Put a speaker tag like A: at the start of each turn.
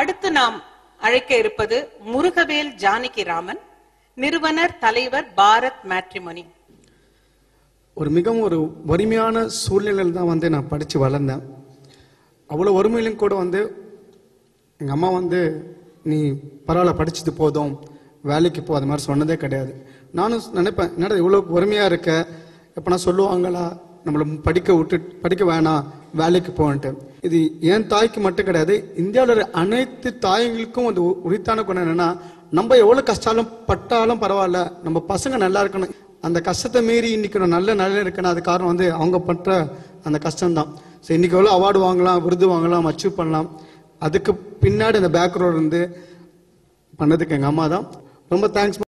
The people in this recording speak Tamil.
A: அடுத்து நாம் அழைக்க இருப்பது முருகவேல் ஜானகி ராமன் நிறுவனர் தலைவர் பாரத் மேட்ரிமோனி.
B: ஒரு மிகவும் ஒரு வறுமையான சூழ்நிலையில் தான் வந்து நான் படித்து வளர்ந்தேன். அவ்வளோ வறுமையிலும் கூட வந்து எங்கள் அம்மா வந்து நீ பரவாயில்ல படிச்சது போதும் வேலைக்கு போ அது மாதிரி சொன்னதே கிடையாது. நானும் நினைப்பேன் என்னடா இவ்வளோ வறுமையாக இருக்க? எப்போனா சொல்லுவாங்களா? நம்மளை படிக்க விட்டு படிக்க வேணாம். வேலைக்கு போகன்ட்டு இது என் தாய்க்கு மட்டும் கிடையாது இந்தியாவில் அனைத்து தாய்களுக்கும் அது உ- உரித்தான குணம் என்னன்னா நம்ம எவ்வளோ கஷ்டாலும் பட்டாலும் பரவாயில்ல நம்ம பசங்க நல்லா இருக்கணும். அந்த கஷ்டத்தை மீறி இன்னைக்கு நல்ல நல்ல இருக்கணும். அது காரணம் வந்து அவங்க பண்ற அந்த கஷ்டம்தான். ஸோ இன்னைக்கு எவ்வளோ அவார்டு வாங்கலாம் விருது வாங்கலாம் அச்சீவ் பண்ணலாம். அதுக்கு பின்னாடி அந்த பேக்ரவுண்ட் இருந்து பண்ணதுக்கு எங்கள் அம்மா தான் ரொம்ப தேங்க்ஸ்